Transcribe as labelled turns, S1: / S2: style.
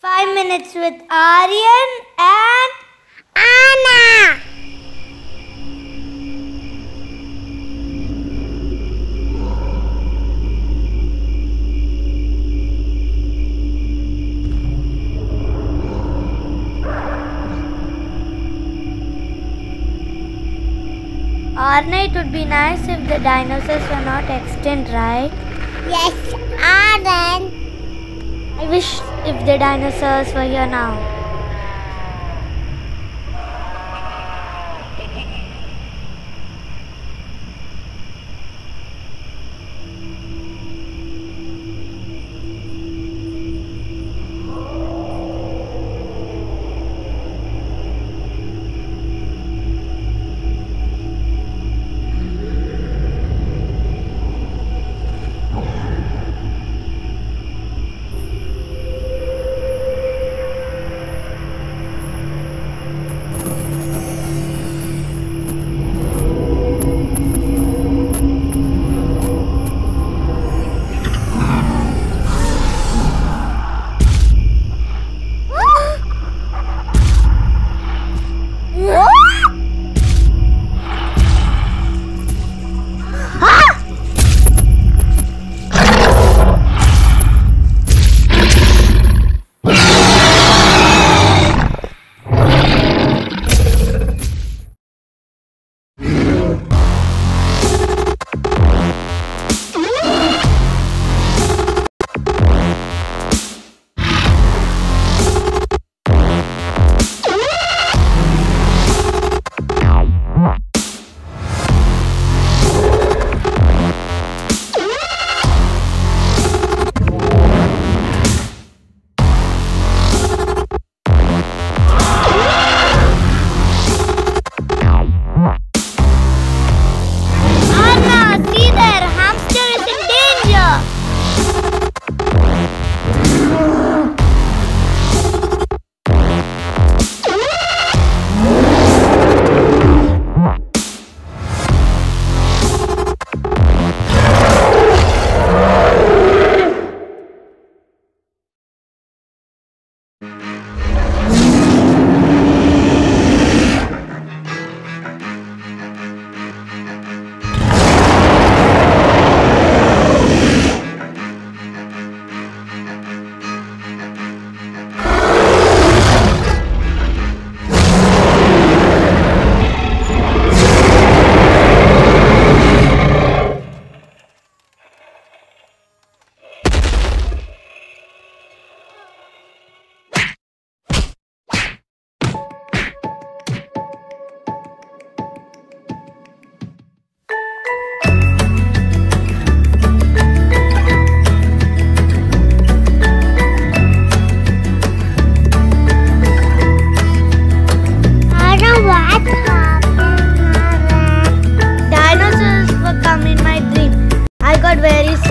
S1: Five minutes with Aryan and
S2: Anna.
S1: Arna, it would be nice if the dinosaurs were not extinct, right?
S2: Yes, Aryan.
S1: I wish if the dinosaurs were here now. Got very.